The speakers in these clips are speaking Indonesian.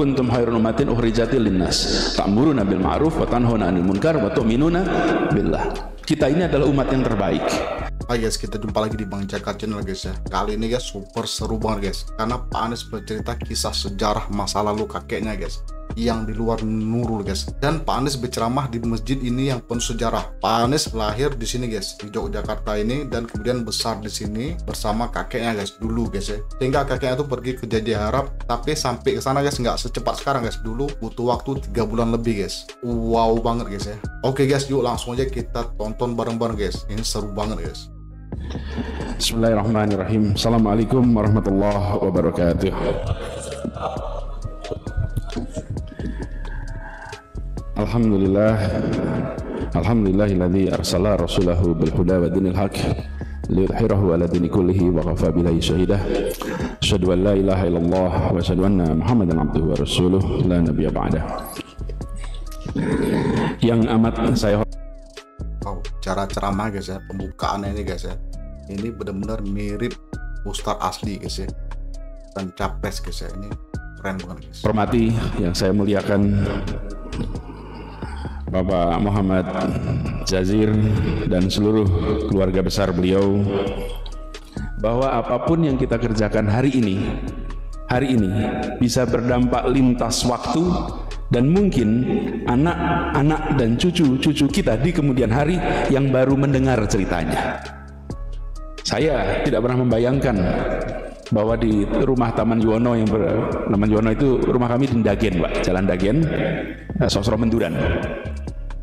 kuntum khairun ummatin ukhrijatil linnas. Ta'muruna bil ma'ruf wa tanhauna 'anil munkar wa tu'minuna billah. Kita ini adalah umat yang terbaik. Hai guys, kita jumpa lagi di Bang Jaka Channel guys ya. Kali ini guys, super seru banget guys. Karena Pak Anies bercerita kisah sejarah masa lalu kakeknya guys Yang di luar Nurul guys. Dan Pak Anies berceramah di masjid ini yang penuh sejarah. Pak Anies lahir di sini guys Di Yogyakarta ini Dan kemudian besar di sini Bersama kakeknya guys, dulu guys ya. Sehingga kakeknya tuh pergi ke Jadi Arab Tapi sampai ke sana guys, nggak secepat sekarang guys. Dulu butuh waktu 3 bulan lebih guys. Wow banget guys ya. Oke guys, yuk langsung aja kita tonton bareng-bareng guys. Ini seru banget guys. Bismillahirrahmanirrahim. Assalamualaikum warahmatullahi wabarakatuh Alhamdulillah. Alhamdulillahilladzi arsala rasulahu bil huda wa dinil haq liyudhhirahu ala dini kullihi wa kafa billahi syahidah asyhadu an la ilaha illallah wa asyhadu anna muhammadan abduhu wa rasuluh. La nabiyya ba'dah. Yang amat saya Wow, cara ceramah guys ya, pembukaan ini guys ya. Ini benar-benar mirip Ustadz asli guys ya. Dan capres guys ya, ini keren banget guys. hormati yang saya muliakan Bapak Muhammad Jazir dan seluruh keluarga besar beliau bahwa apa pun yang kita kerjakan hari ini hari ini bisa berdampak lintas waktu dan mungkin anak-anak dan cucu-cucu kita di kemudian hari yang baru mendengar ceritanya saya tidak pernah membayangkan bahwa di rumah Taman Yuwono yang ber, Taman Yuwono itu rumah kami di Dagen, Pak, Jalan Dagen, eh, Sosro Menduran.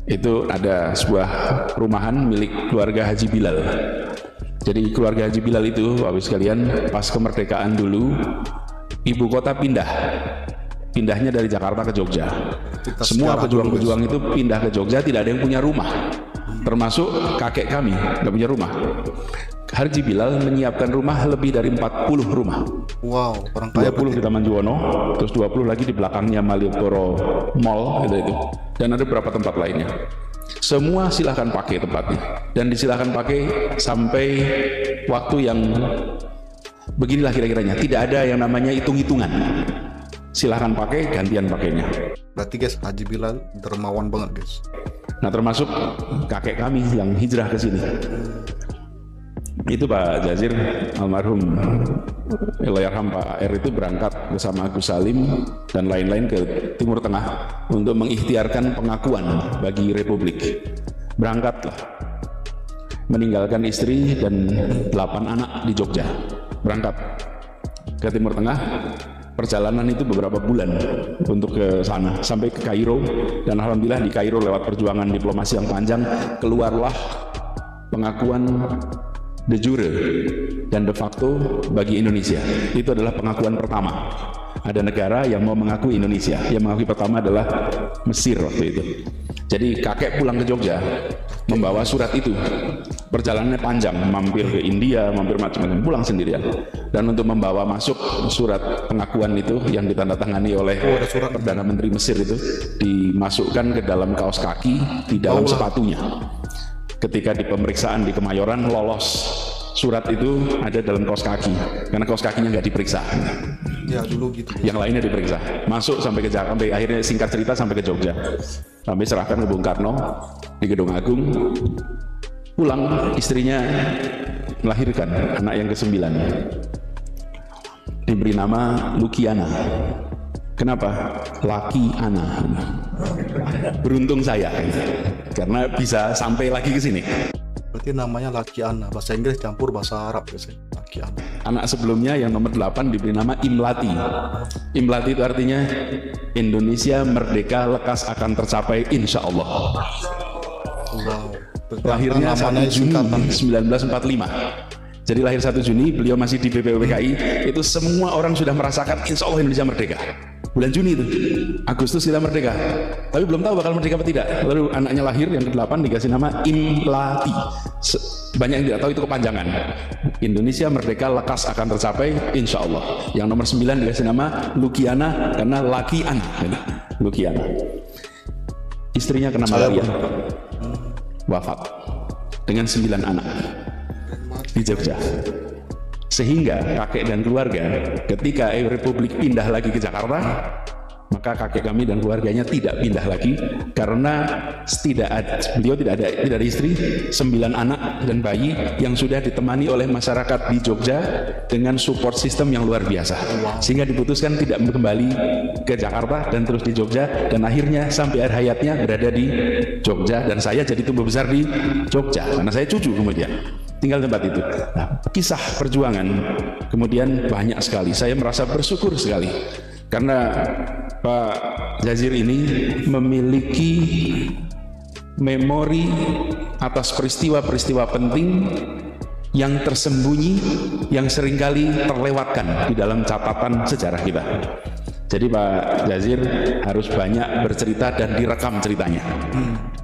Itu ada sebuah rumahan milik keluarga Haji Bilal. Jadi keluarga Haji Bilal itu, Bapak sekalian, pas kemerdekaan dulu, ibu kota pindah. Pindahnya dari Jakarta ke Jogja. Kita Semua pejuang-pejuang itu pindah ke Jogja, tidak ada yang punya rumah. Termasuk kakek kami, nggak punya rumah. Haji Bilal menyiapkan rumah lebih dari 40 rumah. Wow, orang kaya 20 di Taman Juwono, terus 20 lagi di belakangnya Malioboro Mall gitu itu. Dan ada beberapa tempat lainnya. Semua silahkan pakai tempatnya dan disilahkan pakai sampai waktu yang beginilah kira-kiranya. Tidak ada yang namanya hitung-hitungan. Silahkan pakai, gantian pakainya. Berarti guys, Haji Bilal dermawan banget guys. Nah termasuk kakek kami yang hijrah ke sini. Itu Pak Jazir almarhum Ilayarham Pak R itu berangkat bersama Agus Salim dan lain-lain ke Timur Tengah untuk mengikhtiarkan pengakuan bagi Republik. Berangkatlah meninggalkan istri dan delapan anak di Jogja. Berangkat ke Timur Tengah perjalanan itu beberapa bulan untuk ke sana. Sampai ke Kairo dan alhamdulillah di Kairo lewat perjuangan diplomasi yang panjang keluarlah pengakuan de jure dan de facto bagi Indonesia. Itu adalah pengakuan pertama. Ada negara yang mau mengakui Indonesia. Yang mengakui pertama adalah Mesir waktu itu. Jadi kakek pulang ke Jogja membawa surat itu perjalanannya panjang mampir ke India mampir macam-macam pulang sendirian dan untuk membawa masuk surat pengakuan itu yang ditandatangani oleh Perdana Menteri Mesir itu dimasukkan ke dalam kaos kaki di dalam sepatunya. Ketika di pemeriksaan di Kemayoran lolos surat itu ada dalam kaos kaki. Karena kaos kakinya nggak diperiksa. Ya dulu gitu. yang lainnya diperiksa. Masuk sampai ke Jakarta sampai akhirnya singkat cerita sampai ke Jogja. Sampai serahkan ke Bung Karno di Gedung Agung pulang istrinya melahirkan anak yang kesembilan diberi nama Lukiana kenapa laki Ana beruntung saya karena bisa sampai lagi ke sini Berarti namanya Laki Ana, bahasa Inggris campur bahasa Arab ya. Laki Ana. anak sebelumnya yang nomor 8 diberi nama Imlati. Imlati itu artinya Indonesia merdeka lekas akan tercapai insya Allah. Wow. Lahirnya 1 namanya Juni singkatan. 1945. Jadi lahir 1 Juni, beliau masih di BPUPKI, itu semua orang sudah merasakan insya Allah Indonesia merdeka. Bulan Juni itu, Agustus kita merdeka. Tapi belum tahu bakal merdeka apa tidak. Lalu anaknya lahir yang ke-8 dikasih nama Imlati. Banyak yang tidak tahu itu kepanjangan. Indonesia merdeka lekas akan tercapai insya Allah. Yang nomor 9 dikasih nama Lukiana karena laki anak. Lukiana. Istrinya kena malaria. Wafat. Dengan 9 anak di Jogja. Sehingga kakek dan keluarga ketika Republik pindah lagi ke Jakarta, maka kakek kami dan keluarganya tidak pindah lagi karena tidak ada, beliau tidak ada tidak ada istri, sembilan anak dan bayi yang sudah ditemani oleh masyarakat di Jogja dengan support system yang luar biasa. Sehingga diputuskan tidak kembali ke Jakarta dan terus di Jogja dan akhirnya sampai akhir hayatnya berada di Jogja dan saya jadi tumbuh besar di Jogja karena saya cucu kemudian tinggal tempat itu. Nah, kisah perjuangan kemudian banyak sekali. Saya merasa bersyukur sekali karena Pak Jazir ini memiliki memori atas peristiwa-peristiwa penting yang tersembunyi yang sering kali terlewatkan di dalam catatan sejarah kita. Jadi Pak Jazir harus banyak bercerita dan direkam ceritanya. Hmm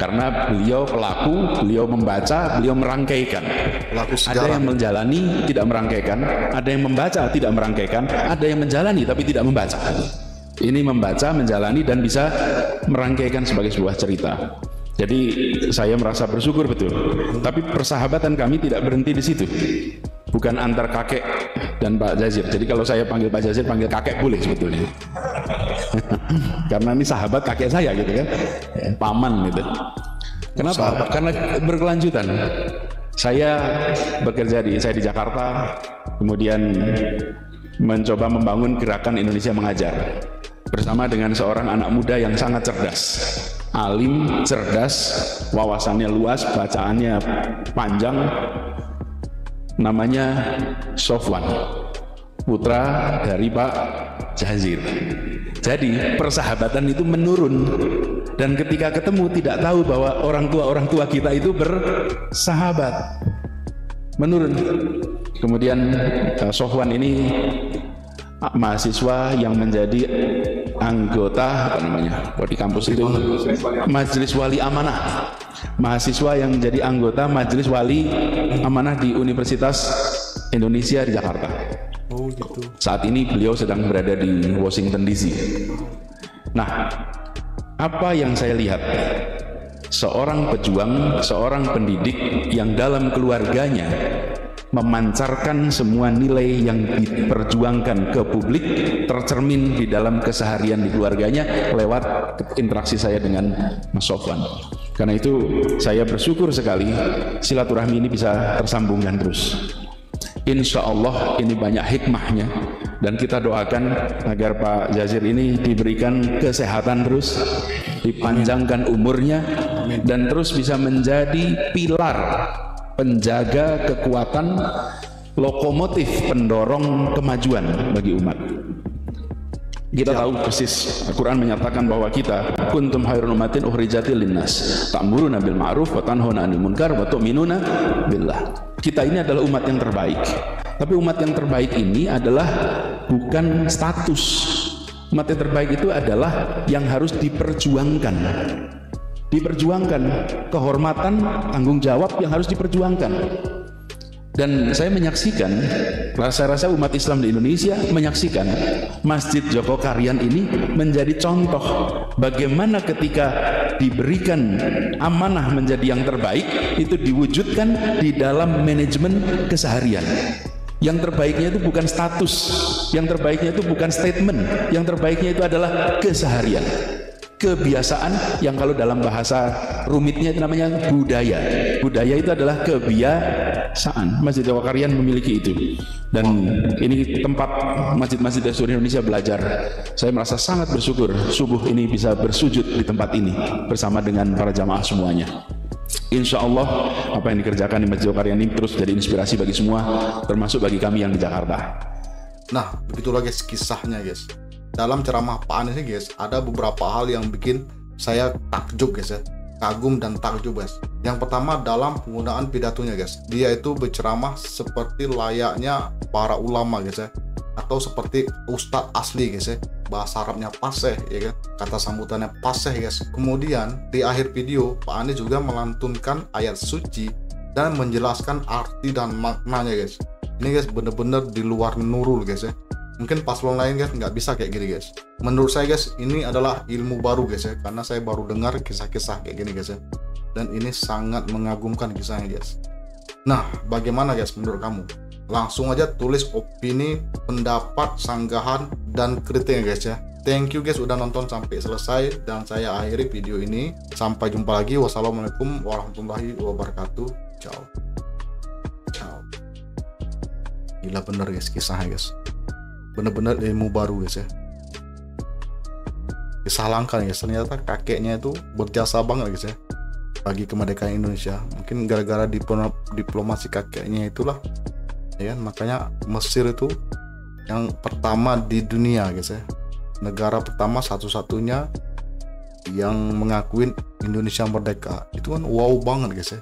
karena beliau pelaku, beliau membaca, beliau merangkaikan. Pelaku Ada yang menjalani tidak merangkaikan, ada yang membaca tidak merangkaikan, ada yang menjalani tapi tidak membaca. Ini membaca, menjalani dan bisa merangkaikan sebagai sebuah cerita. Jadi saya merasa bersyukur betul. Tapi persahabatan kami tidak berhenti di situ. Bukan antar kakek dan Pak Jazir. Jadi kalau saya panggil Pak Jazir, panggil kakek boleh sebetulnya. Karena ini sahabat kakek saya gitu kan, ya, paman gitu. Kenapa? Sahabat. Karena berkelanjutan. Saya bekerja di saya di Jakarta, kemudian mencoba membangun gerakan Indonesia mengajar bersama dengan seorang anak muda yang sangat cerdas alim, cerdas, wawasannya luas, bacaannya panjang, namanya Sofwan, putra dari Pak Jazir. Jadi persahabatan itu menurun dan ketika ketemu tidak tahu bahwa orang tua orang tua kita itu bersahabat menurun. Kemudian uh, Sofwan ini mahasiswa yang menjadi anggota apa namanya di kampus itu Majelis Wali Amanah. Mahasiswa yang menjadi anggota Majelis Wali Amanah di Universitas Indonesia di Jakarta. Oh gitu. Saat ini beliau sedang berada di Washington DC nah apa yang saya lihat? Seorang pejuang seorang pendidik yang dalam keluarganya memancarkan semua nilai yang diperjuangkan ke publik tercermin di dalam keseharian di keluarganya lewat interaksi saya dengan Mas Sofwan. Karena itu saya bersyukur sekali silaturahmi ini bisa tersambungkan terus. Insya Allah ini banyak hikmahnya dan kita doakan agar Pak Jazir ini diberikan kesehatan terus, dipanjangkan umurnya dan terus bisa menjadi pilar penjaga kekuatan lokomotif pendorong kemajuan bagi umat. Kita tahu persis Al-Quran menyatakan bahwa kita kuntum hairun umatin uhrijatil linnas ta'muruna bil ma'ruf wa tanhauna 'anil munkar wa tu'minuna billah. Kita ini adalah umat yang terbaik. Tapi umat yang terbaik ini adalah bukan status. Umat yang terbaik itu adalah yang harus diperjuangkan diperjuangkan. Kehormatan tanggung jawab yang harus diperjuangkan. Dan saya menyaksikan saya rasa umat Islam di Indonesia menyaksikan Masjid Joko Karyan ini menjadi contoh bagaimana ketika diberikan amanah menjadi yang terbaik itu diwujudkan di dalam manajemen keseharian. Yang terbaiknya itu bukan status yang terbaiknya itu bukan statement yang terbaiknya itu adalah keseharian kebiasaan yang kalau dalam bahasa rumitnya itu namanya budaya. Budaya itu adalah kebiasaan. Masjid Jawa Karyan memiliki itu. Dan ini tempat masjid-masjid dari seluruh Indonesia belajar. Saya merasa sangat bersyukur subuh ini bisa bersujud di tempat ini bersama dengan para jamaah semuanya. Insya Allah apa yang dikerjakan di Masjid Jawa Karyan ini terus jadi inspirasi bagi semua, termasuk bagi kami yang di Jakarta. Nah, begitulah guys kisahnya guys dalam ceramah Pak Anies ini guys ada beberapa hal yang bikin saya takjub guys ya. Kagum dan takjub guys. Yang pertama dalam penggunaan pidatonya guys. Dia itu berceramah seperti layaknya para ulama guys ya. Atau seperti ustadz asli guys ya. Bahasa Arabnya paseh ya kan? Kata sambutannya paseh guys. Kemudian di akhir video Pak Anies juga melantunkan ayat suci dan menjelaskan arti dan maknanya guys. Ini guys bener-bener di luar nurul guys ya mungkin paslon lain guys nggak bisa kayak gini guys. Menurut saya guys ini adalah ilmu baru guys ya. Karena saya baru dengar kisah-kisah kayak gini guys ya. Dan ini sangat mengagumkan kisahnya guys. Nah bagaimana guys menurut kamu? Langsung aja tulis opini pendapat sanggahan dan kritiknya guys ya. Thank you guys udah nonton sampai selesai. Dan saya akhiri video ini. Sampai jumpa lagi. Wassalamualaikum warahmatullahi wabarakatuh. Ciao. Ciao. Gila bener guys kisahnya guys bener-bener ilmu baru guys ya. Kisah langka guys. Ternyata kakeknya itu berjasa banget guys ya bagi kemerdekaan Indonesia. Mungkin gara-gara diplomasi kakeknya itulah ya kan? Makanya Mesir itu yang pertama di dunia guys ya. Negara pertama satu-satunya yang mengakuin Indonesia merdeka. Itu kan wow banget guys ya